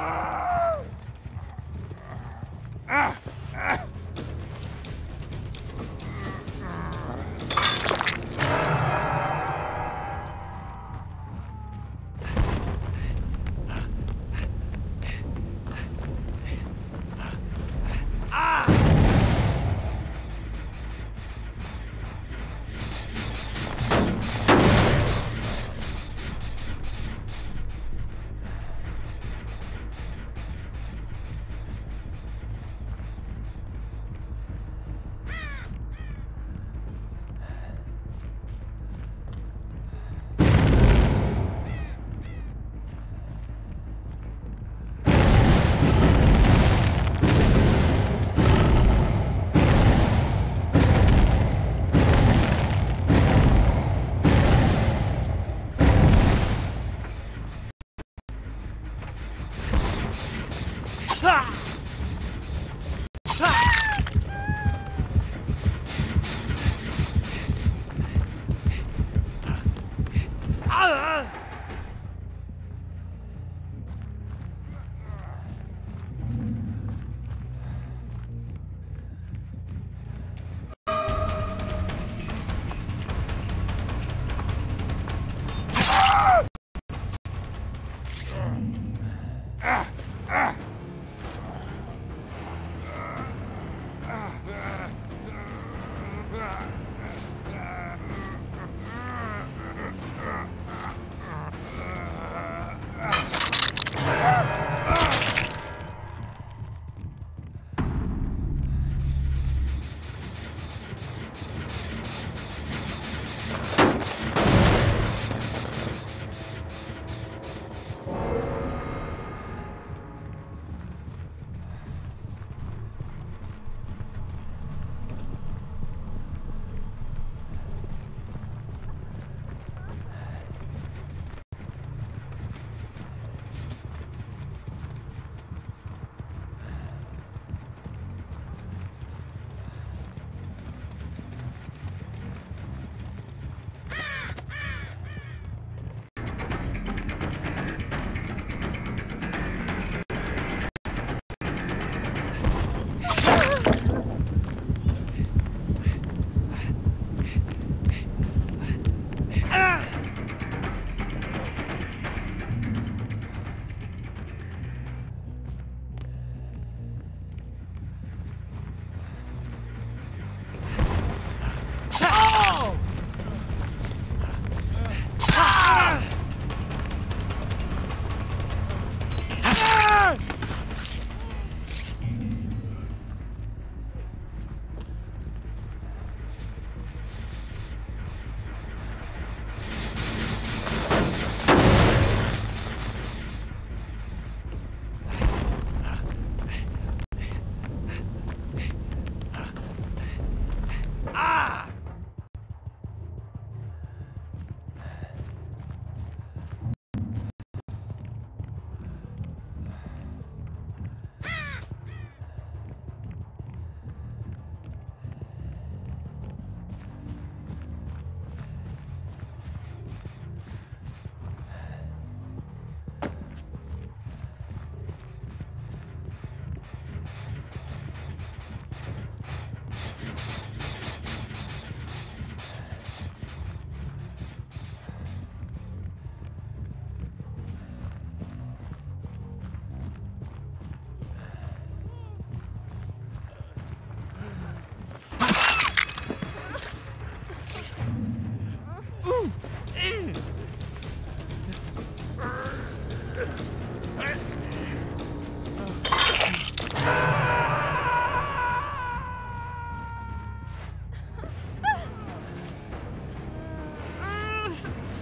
Ah! ah!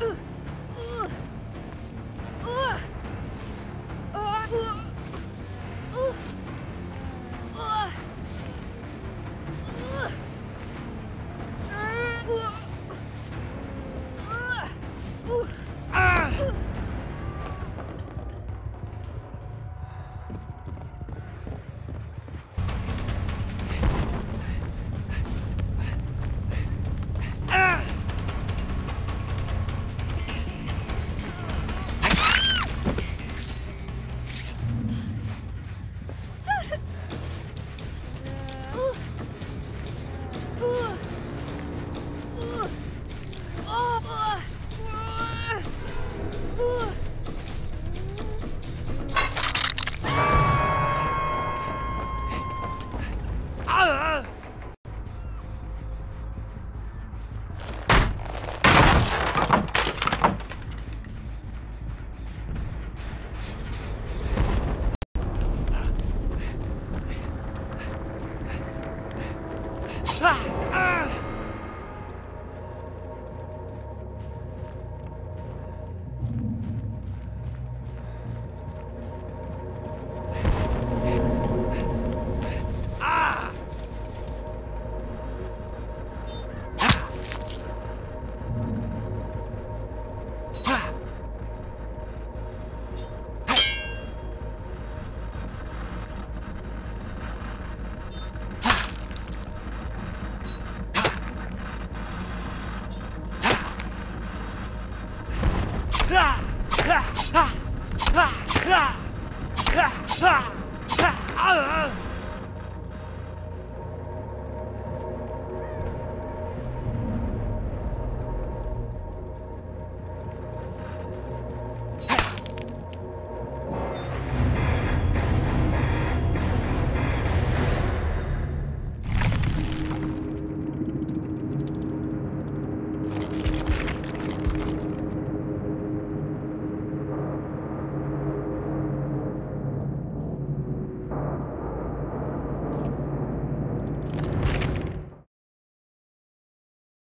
Ah!